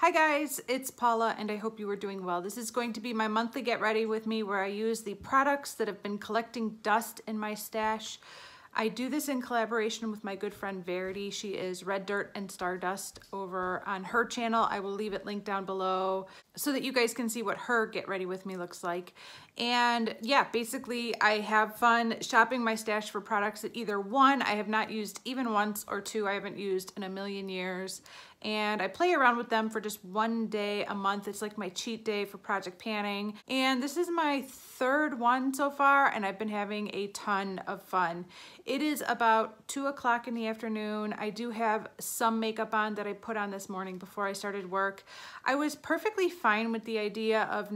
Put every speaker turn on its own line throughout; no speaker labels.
Hi guys, it's Paula and I hope you are doing well. This is going to be my monthly get ready with me where I use the products that have been collecting dust in my stash. I do this in collaboration with my good friend Verity. She is Red Dirt and Stardust over on her channel. I will leave it linked down below so that you guys can see what her get ready with me looks like. And yeah, basically I have fun shopping my stash for products that either one, I have not used even once or two, I haven't used in a million years and I play around with them for just one day a month. It's like my cheat day for project panning. And this is my third one so far and I've been having a ton of fun. It is about two o'clock in the afternoon. I do have some makeup on that I put on this morning before I started work. I was perfectly fine with the idea of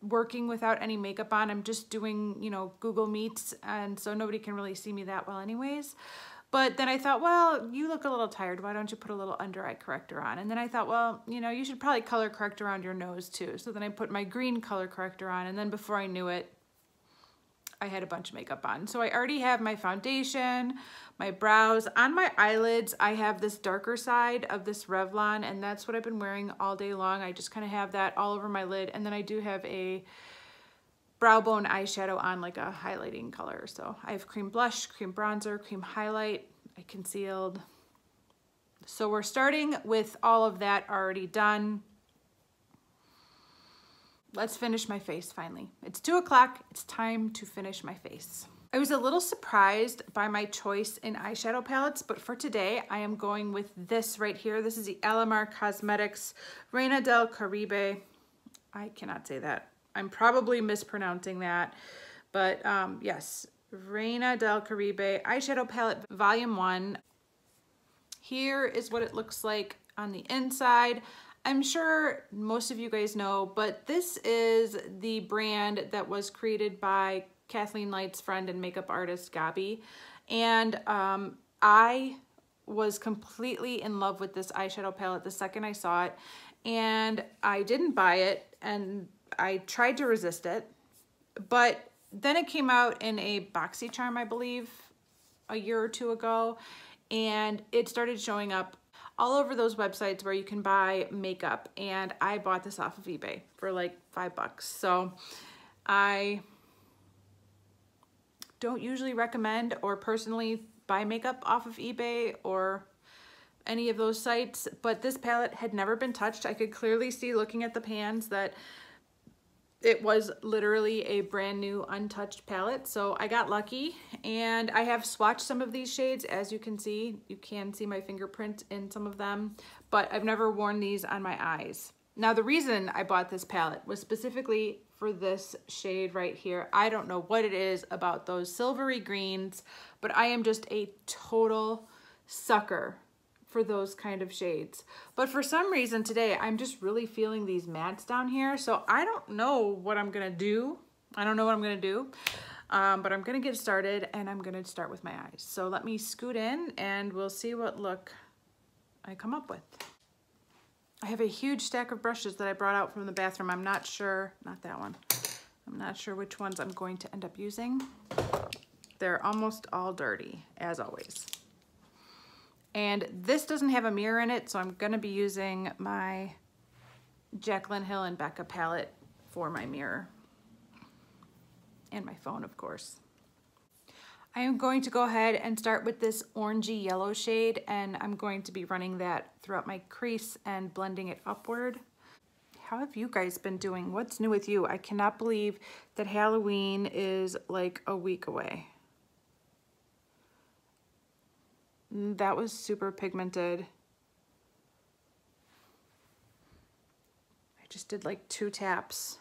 working without any makeup on. I'm just doing, you know, Google Meets and so nobody can really see me that well anyways. But then I thought, well, you look a little tired. Why don't you put a little under eye corrector on? And then I thought, well, you know, you should probably color correct around your nose too. So then I put my green color corrector on. And then before I knew it, I had a bunch of makeup on. So I already have my foundation, my brows. On my eyelids, I have this darker side of this Revlon, and that's what I've been wearing all day long. I just kind of have that all over my lid. And then I do have a brow bone eyeshadow on like a highlighting color. So I have cream blush, cream bronzer, cream highlight, I concealed. So we're starting with all of that already done. Let's finish my face finally. It's two o'clock, it's time to finish my face. I was a little surprised by my choice in eyeshadow palettes, but for today, I am going with this right here. This is the Alamar Cosmetics Reina del Caribe. I cannot say that I'm probably mispronouncing that, but um, yes, Reina del Caribe Eyeshadow Palette Volume 1. Here is what it looks like on the inside. I'm sure most of you guys know, but this is the brand that was created by Kathleen Light's friend and makeup artist, Gabi. And um, I was completely in love with this eyeshadow palette the second I saw it. And I didn't buy it. And I tried to resist it, but then it came out in a Boxycharm, I believe, a year or two ago, and it started showing up all over those websites where you can buy makeup, and I bought this off of eBay for like five bucks. So I don't usually recommend or personally buy makeup off of eBay or any of those sites, but this palette had never been touched. I could clearly see looking at the pans that it was literally a brand new untouched palette so I got lucky. And I have swatched some of these shades. As you can see you can see my fingerprint in some of them but I've never worn these on my eyes. Now the reason I bought this palette was specifically for this shade right here. I don't know what it is about those silvery greens but I am just a total sucker for those kind of shades. But for some reason today, I'm just really feeling these mattes down here. So I don't know what I'm gonna do. I don't know what I'm gonna do. Um, but I'm gonna get started and I'm gonna start with my eyes. So let me scoot in and we'll see what look I come up with. I have a huge stack of brushes that I brought out from the bathroom. I'm not sure, not that one. I'm not sure which ones I'm going to end up using. They're almost all dirty, as always. And this doesn't have a mirror in it, so I'm gonna be using my Jaclyn Hill and Becca palette for my mirror. And my phone, of course. I am going to go ahead and start with this orangey yellow shade, and I'm going to be running that throughout my crease and blending it upward. How have you guys been doing? What's new with you? I cannot believe that Halloween is like a week away. That was super pigmented. I just did like two taps.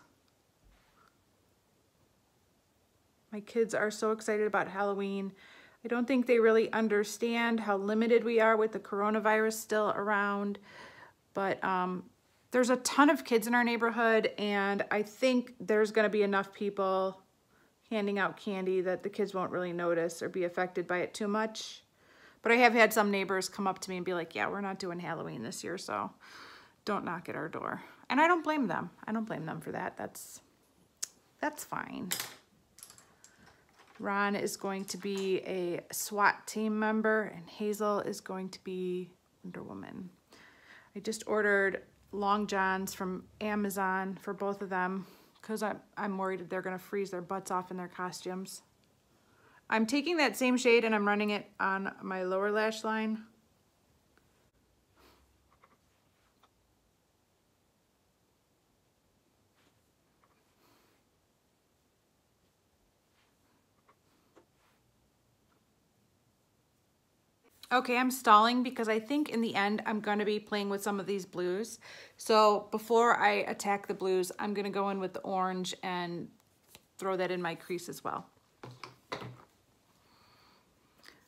My kids are so excited about Halloween. I don't think they really understand how limited we are with the coronavirus still around, but um, there's a ton of kids in our neighborhood and I think there's gonna be enough people handing out candy that the kids won't really notice or be affected by it too much. But I have had some neighbors come up to me and be like, yeah, we're not doing Halloween this year, so don't knock at our door. And I don't blame them. I don't blame them for that. That's, that's fine. Ron is going to be a SWAT team member and Hazel is going to be Wonder Woman. I just ordered long johns from Amazon for both of them because I'm, I'm worried that they're going to freeze their butts off in their costumes. I'm taking that same shade and I'm running it on my lower lash line. Okay, I'm stalling because I think in the end I'm going to be playing with some of these blues. So before I attack the blues, I'm going to go in with the orange and throw that in my crease as well.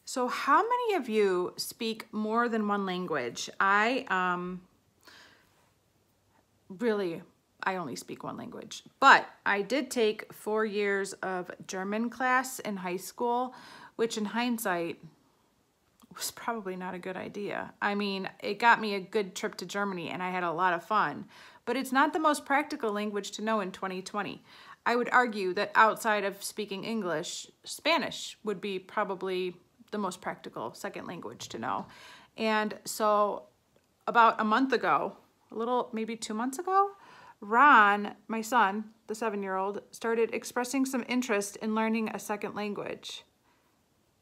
So how many of you speak more than one language? I um, really, I only speak one language, but I did take four years of German class in high school, which in hindsight, was probably not a good idea. I mean, it got me a good trip to Germany and I had a lot of fun, but it's not the most practical language to know in 2020. I would argue that outside of speaking English, Spanish would be probably the most practical second language to know. And so about a month ago, a little, maybe two months ago, Ron, my son, the seven-year-old, started expressing some interest in learning a second language.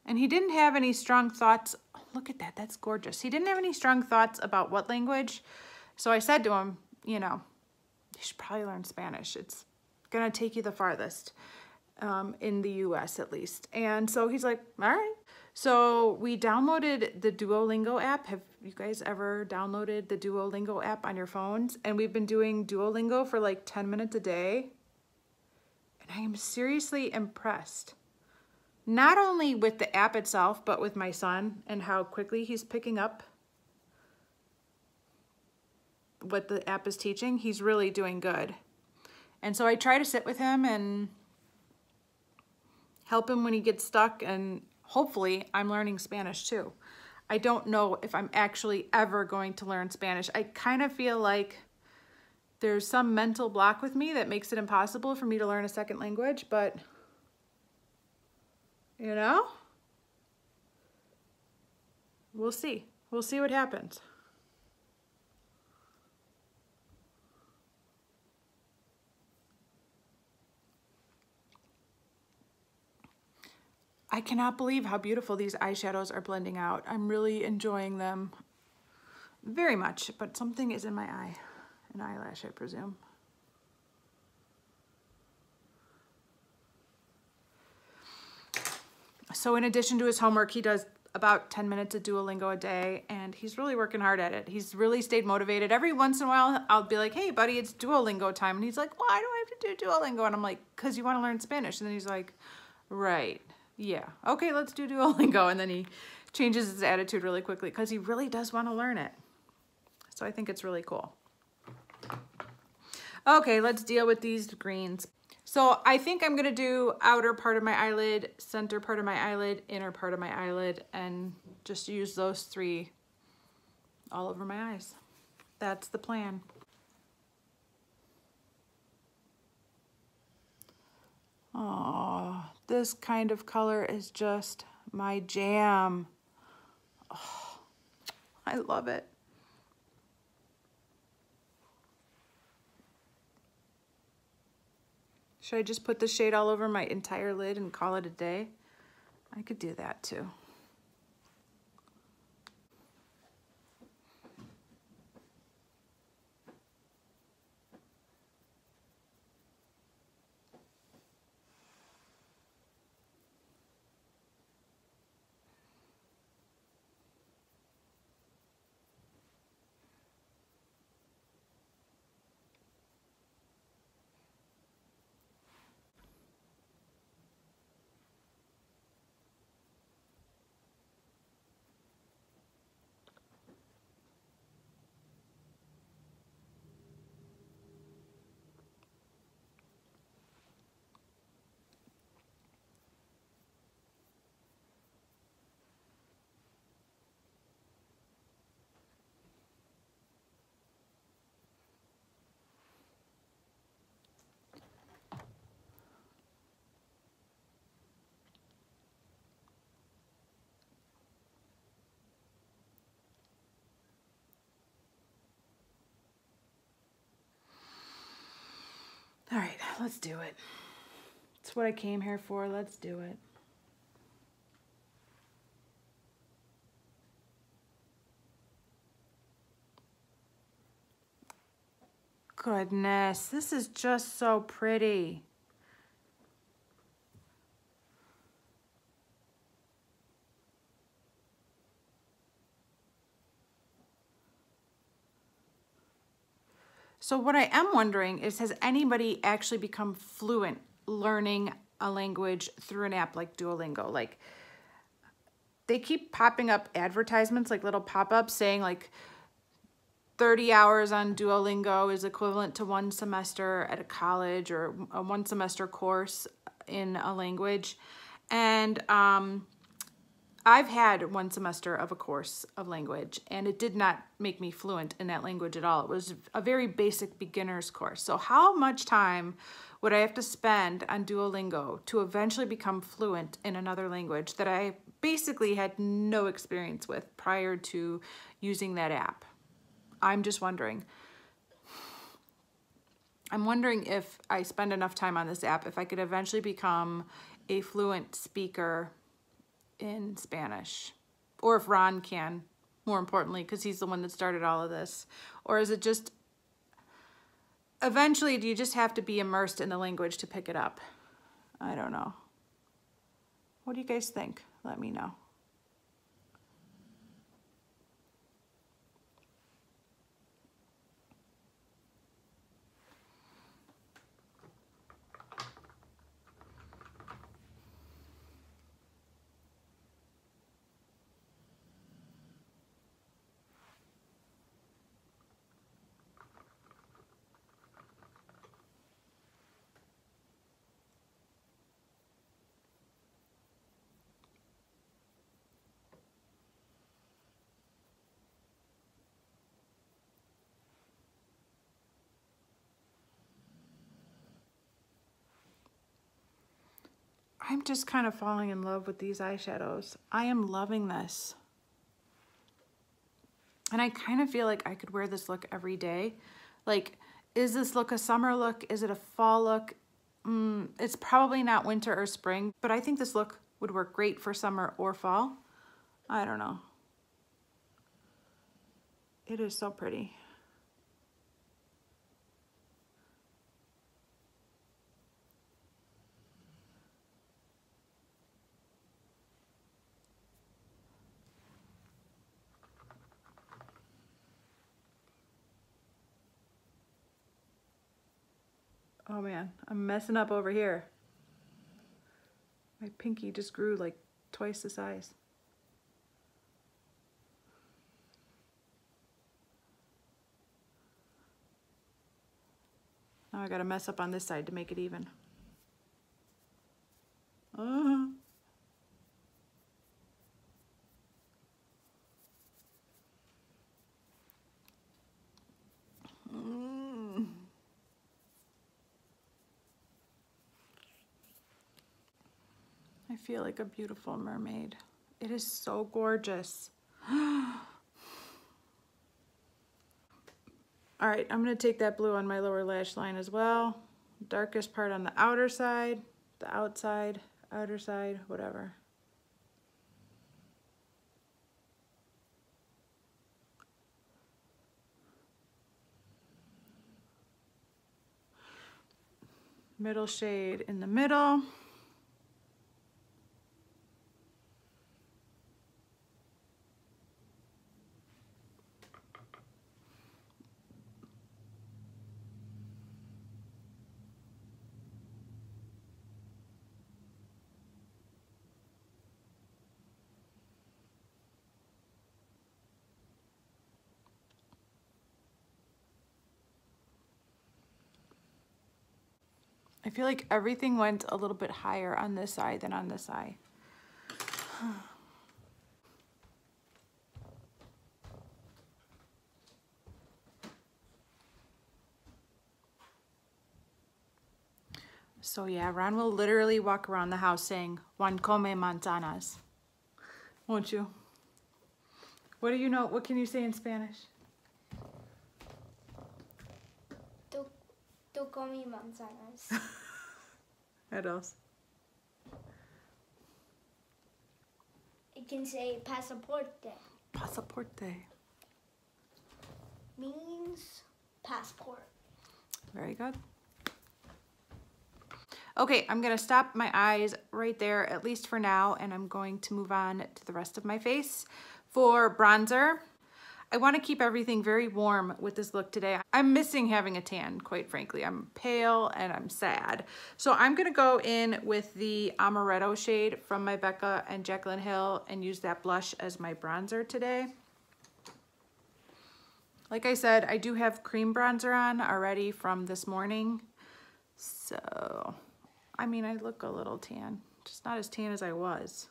And he didn't have any strong thoughts. Oh, look at that, that's gorgeous. He didn't have any strong thoughts about what language. So I said to him, you know, you should probably learn Spanish. It's gonna take you the farthest, um, in the US at least. And so he's like, all right. So we downloaded the Duolingo app. Have you guys ever downloaded the Duolingo app on your phones? And we've been doing Duolingo for like 10 minutes a day. And I am seriously impressed not only with the app itself, but with my son and how quickly he's picking up what the app is teaching. He's really doing good. And so I try to sit with him and help him when he gets stuck and hopefully I'm learning Spanish too. I don't know if I'm actually ever going to learn Spanish. I kind of feel like there's some mental block with me that makes it impossible for me to learn a second language, but you know? We'll see. We'll see what happens. I cannot believe how beautiful these eyeshadows are blending out. I'm really enjoying them very much, but something is in my eye. An eyelash, I presume. So in addition to his homework, he does about 10 minutes of Duolingo a day and he's really working hard at it. He's really stayed motivated. Every once in a while, I'll be like, hey buddy, it's Duolingo time. And he's like, why do I have to do Duolingo? And I'm like, cause you wanna learn Spanish. And then he's like, right, yeah, okay, let's do Duolingo. And then he changes his attitude really quickly because he really does wanna learn it. So I think it's really cool. Okay, let's deal with these greens. So I think I'm gonna do outer part of my eyelid, center part of my eyelid, inner part of my eyelid, and just use those three all over my eyes. That's the plan. Oh, this kind of color is just my jam. Oh, I love it. Should I just put the shade all over my entire lid and call it a day? I could do that too. Let's do it. It's what I came here for. Let's do it. Goodness, this is just so pretty. So what I am wondering is, has anybody actually become fluent learning a language through an app like Duolingo? Like they keep popping up advertisements, like little pop-ups saying like 30 hours on Duolingo is equivalent to one semester at a college or a one semester course in a language. And um, I've had one semester of a course of language and it did not make me fluent in that language at all. It was a very basic beginner's course. So how much time would I have to spend on Duolingo to eventually become fluent in another language that I basically had no experience with prior to using that app? I'm just wondering. I'm wondering if I spend enough time on this app, if I could eventually become a fluent speaker in Spanish. Or if Ron can, more importantly, because he's the one that started all of this. Or is it just, eventually, do you just have to be immersed in the language to pick it up? I don't know. What do you guys think? Let me know. I'm just kind of falling in love with these eyeshadows. I am loving this. And I kind of feel like I could wear this look every day. Like, is this look a summer look? Is it a fall look? Mm, it's probably not winter or spring, but I think this look would work great for summer or fall. I don't know. It is so pretty. Oh man, I'm messing up over here. My pinky just grew like twice the size. Now I gotta mess up on this side to make it even. Feel like a beautiful mermaid. It is so gorgeous. All right, I'm gonna take that blue on my lower lash line as well. Darkest part on the outer side, the outside, outer side, whatever. Middle shade in the middle. Feel like everything went a little bit higher on this side than on this side. So yeah, Ron will literally walk around the house saying, Juan come manzanas. Won't you? What do you know? What can you say in Spanish?
Don't call me manzanas.
What else?
it can say pasaporte.
Pasaporte.
Means passport.
Very good. Okay, I'm gonna stop my eyes right there, at least for now, and I'm going to move on to the rest of my face. For bronzer, I wanna keep everything very warm with this look today. I'm missing having a tan, quite frankly. I'm pale and I'm sad. So I'm gonna go in with the Amaretto shade from my Becca and Jaclyn Hill and use that blush as my bronzer today. Like I said, I do have cream bronzer on already from this morning. So, I mean, I look a little tan, just not as tan as I was.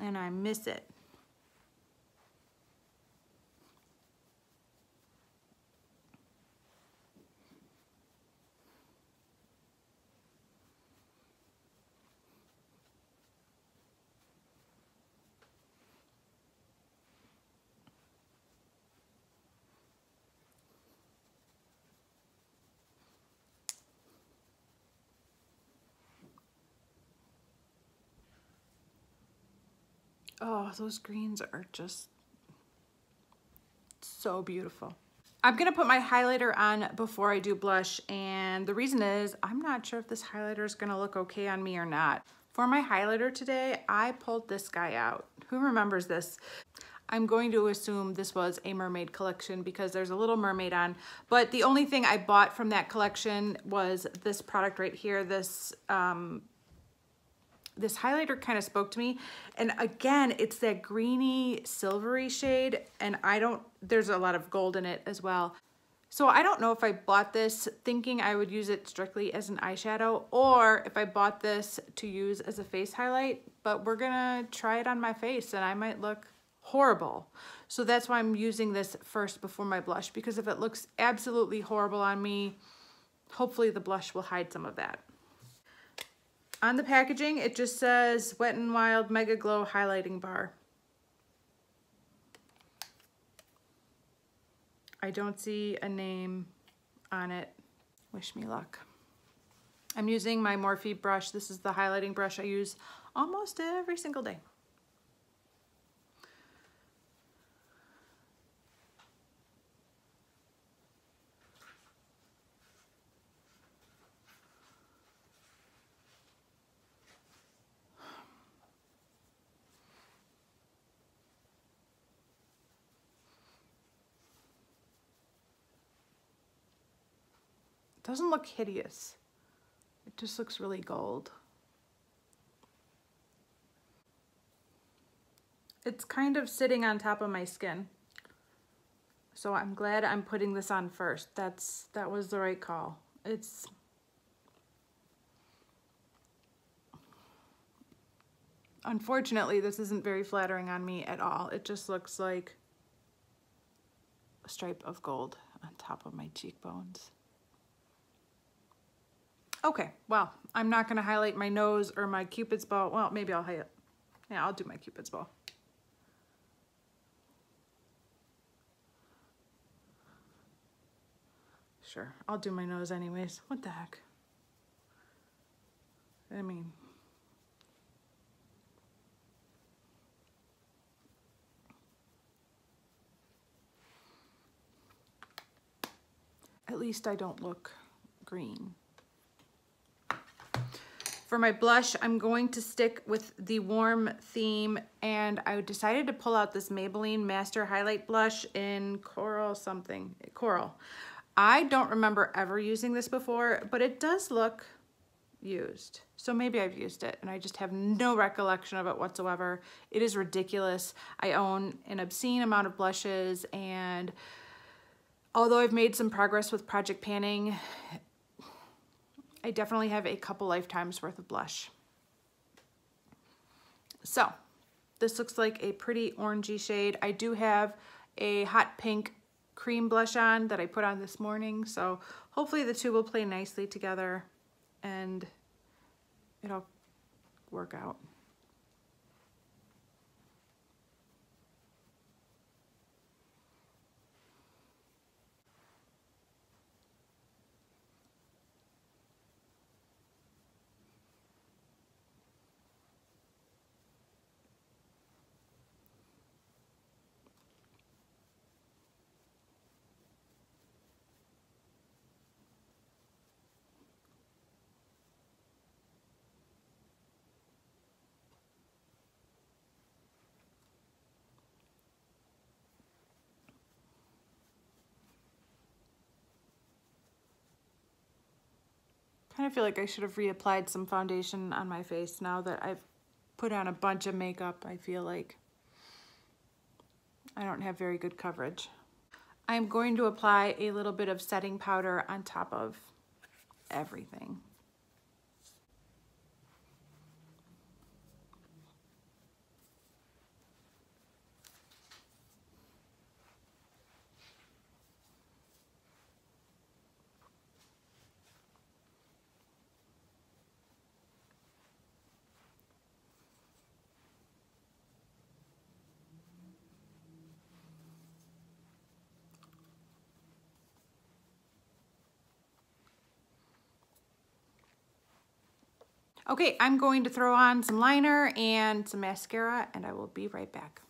And I miss it. Oh, those greens are just so beautiful. I'm gonna put my highlighter on before I do blush and the reason is I'm not sure if this highlighter is gonna look okay on me or not. For my highlighter today, I pulled this guy out. Who remembers this? I'm going to assume this was a mermaid collection because there's a little mermaid on, but the only thing I bought from that collection was this product right here, this um, this highlighter kind of spoke to me. And again, it's that greeny silvery shade and I don't, there's a lot of gold in it as well. So I don't know if I bought this thinking I would use it strictly as an eyeshadow or if I bought this to use as a face highlight, but we're gonna try it on my face and I might look horrible. So that's why I'm using this first before my blush because if it looks absolutely horrible on me, hopefully the blush will hide some of that. On the packaging, it just says Wet n Wild Mega Glow Highlighting Bar. I don't see a name on it. Wish me luck. I'm using my Morphe brush. This is the highlighting brush I use almost every single day. Doesn't look hideous. It just looks really gold. It's kind of sitting on top of my skin. So I'm glad I'm putting this on first. That's That was the right call. It's Unfortunately, this isn't very flattering on me at all. It just looks like a stripe of gold on top of my cheekbones. Okay, well, I'm not gonna highlight my nose or my cupid's bow. Well, maybe I'll highlight, yeah, I'll do my cupid's bow. Sure, I'll do my nose anyways. What the heck? I mean, at least I don't look green. For my blush, I'm going to stick with the warm theme and I decided to pull out this Maybelline Master Highlight Blush in Coral something, Coral. I don't remember ever using this before, but it does look used. So maybe I've used it and I just have no recollection of it whatsoever. It is ridiculous. I own an obscene amount of blushes and although I've made some progress with project panning, I definitely have a couple lifetimes worth of blush. So this looks like a pretty orangey shade. I do have a hot pink cream blush on that I put on this morning. So hopefully the two will play nicely together and it'll work out. Kind of feel like I should have reapplied some foundation on my face now that I've put on a bunch of makeup. I feel like I don't have very good coverage. I'm going to apply a little bit of setting powder on top of everything. Okay, I'm going to throw on some liner and some mascara and I will be right back.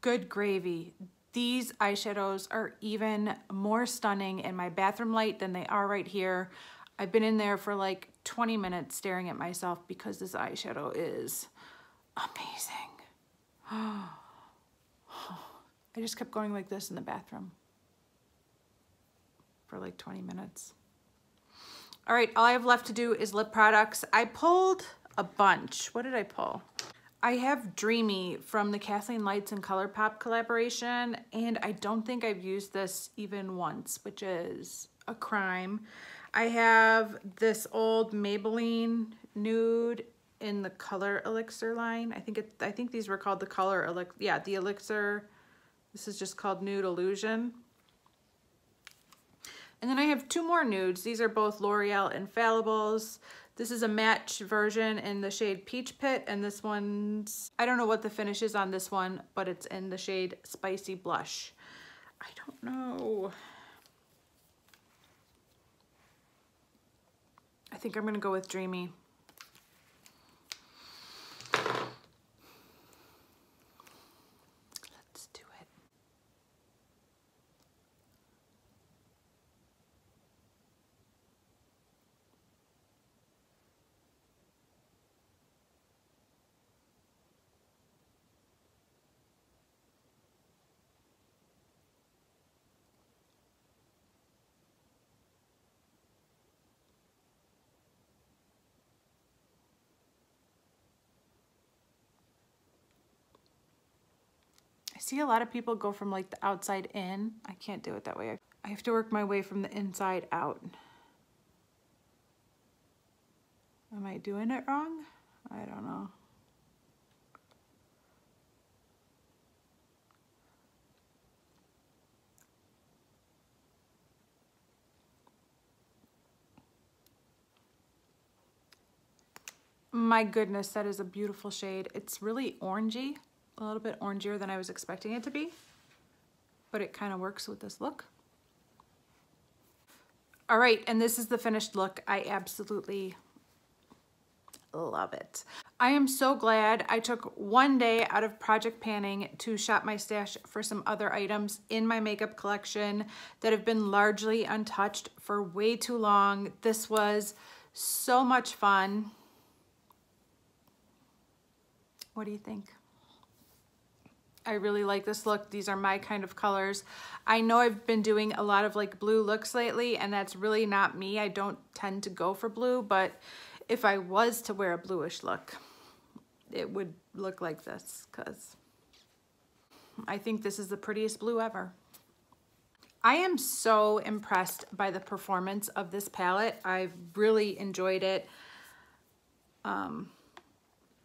Good gravy. These eyeshadows are even more stunning in my bathroom light than they are right here. I've been in there for like 20 minutes staring at myself because this eyeshadow is amazing. I just kept going like this in the bathroom for like 20 minutes. All right, all I have left to do is lip products. I pulled a bunch. What did I pull? I have Dreamy from the Kathleen Lights and ColourPop collaboration, and I don't think I've used this even once, which is a crime. I have this old Maybelline nude in the Color Elixir line. I think it. I think these were called the Color Elixir. Yeah, the Elixir. This is just called Nude Illusion. And then I have two more nudes. These are both L'Oreal Infallibles. This is a match version in the shade Peach Pit, and this one's, I don't know what the finish is on this one, but it's in the shade Spicy Blush. I don't know. I think I'm gonna go with Dreamy. See a lot of people go from like the outside in. I can't do it that way. I have to work my way from the inside out. Am I doing it wrong? I don't know. My goodness, that is a beautiful shade. It's really orangey a little bit orangier than I was expecting it to be, but it kind of works with this look. All right, and this is the finished look. I absolutely love it. I am so glad I took one day out of project panning to shop my stash for some other items in my makeup collection that have been largely untouched for way too long. This was so much fun. What do you think? I really like this look. These are my kind of colors. I know I've been doing a lot of like blue looks lately and that's really not me. I don't tend to go for blue, but if I was to wear a bluish look, it would look like this because I think this is the prettiest blue ever. I am so impressed by the performance of this palette. I've really enjoyed it. Um,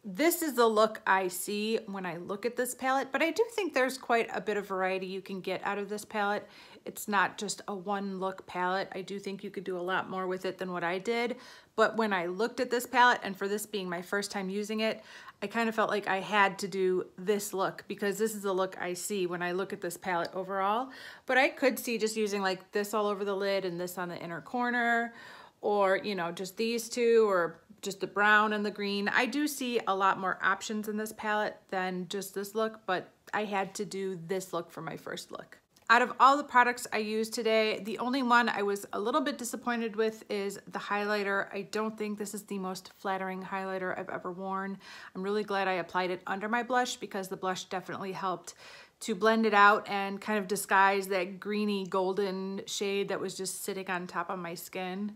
this is the look I see when I look at this palette, but I do think there's quite a bit of variety you can get out of this palette. It's not just a one look palette. I do think you could do a lot more with it than what I did. But when I looked at this palette, and for this being my first time using it, I kind of felt like I had to do this look because this is the look I see when I look at this palette overall. But I could see just using like this all over the lid and this on the inner corner or, you know, just these two or just the brown and the green. I do see a lot more options in this palette than just this look, but I had to do this look for my first look. Out of all the products I used today, the only one I was a little bit disappointed with is the highlighter. I don't think this is the most flattering highlighter I've ever worn. I'm really glad I applied it under my blush because the blush definitely helped to blend it out and kind of disguise that greeny golden shade that was just sitting on top of my skin.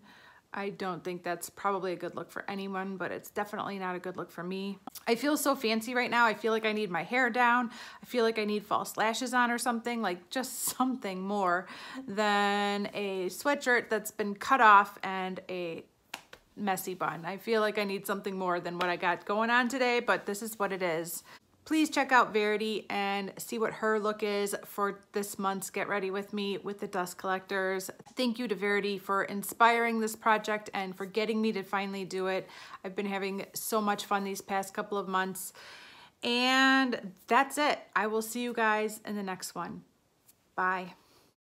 I don't think that's probably a good look for anyone, but it's definitely not a good look for me. I feel so fancy right now. I feel like I need my hair down. I feel like I need false lashes on or something, like just something more than a sweatshirt that's been cut off and a messy bun. I feel like I need something more than what I got going on today, but this is what it is. Please check out Verity and see what her look is for this month's Get Ready With Me with the Dust Collectors. Thank you to Verity for inspiring this project and for getting me to finally do it. I've been having so much fun these past couple of months. And that's it. I will see you guys in the next one. Bye.